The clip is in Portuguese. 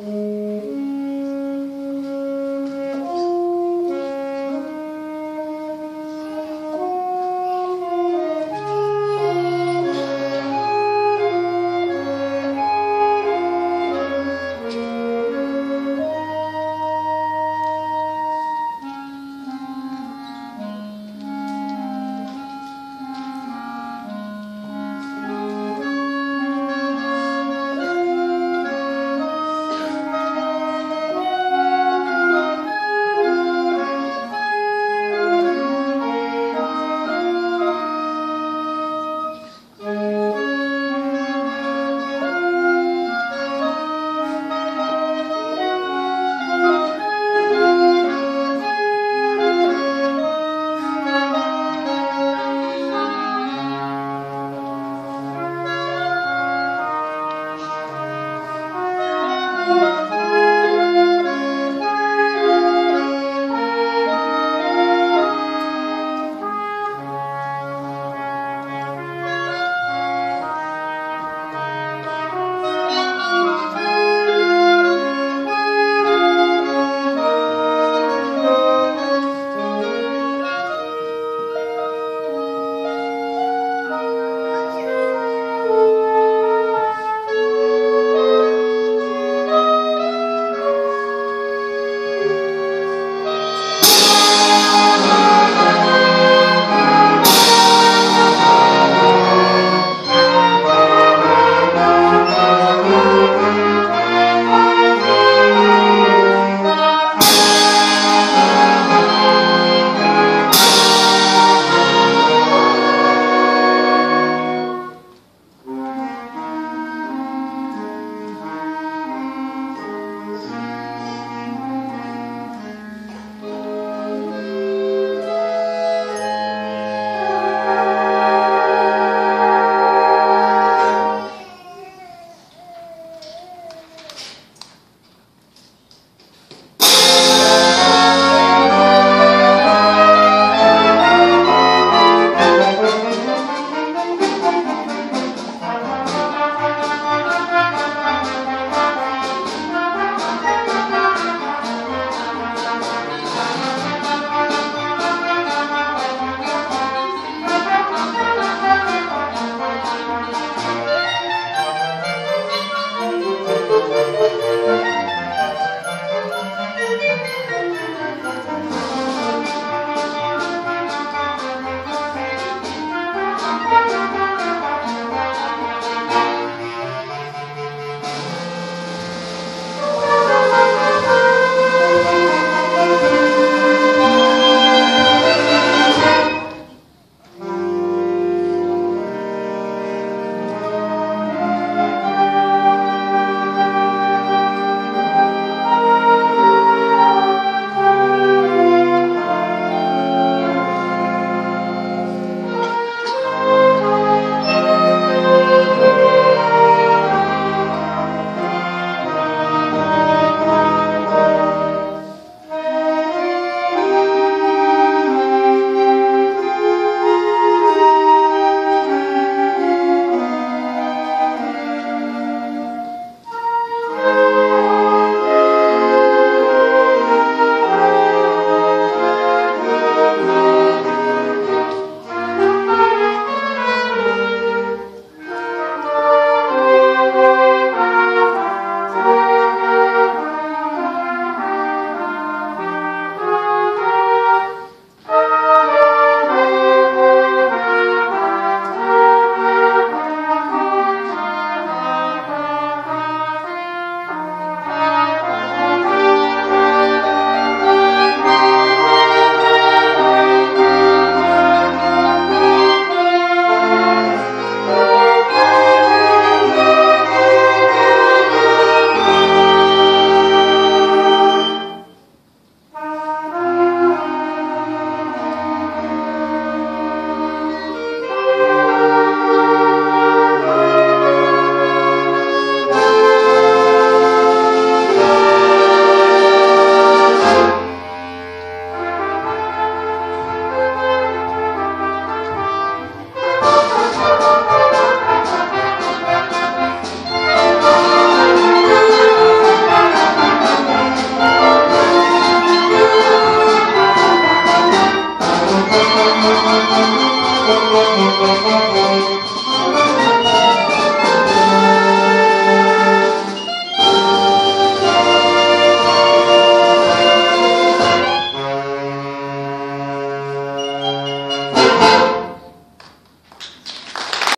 Música Música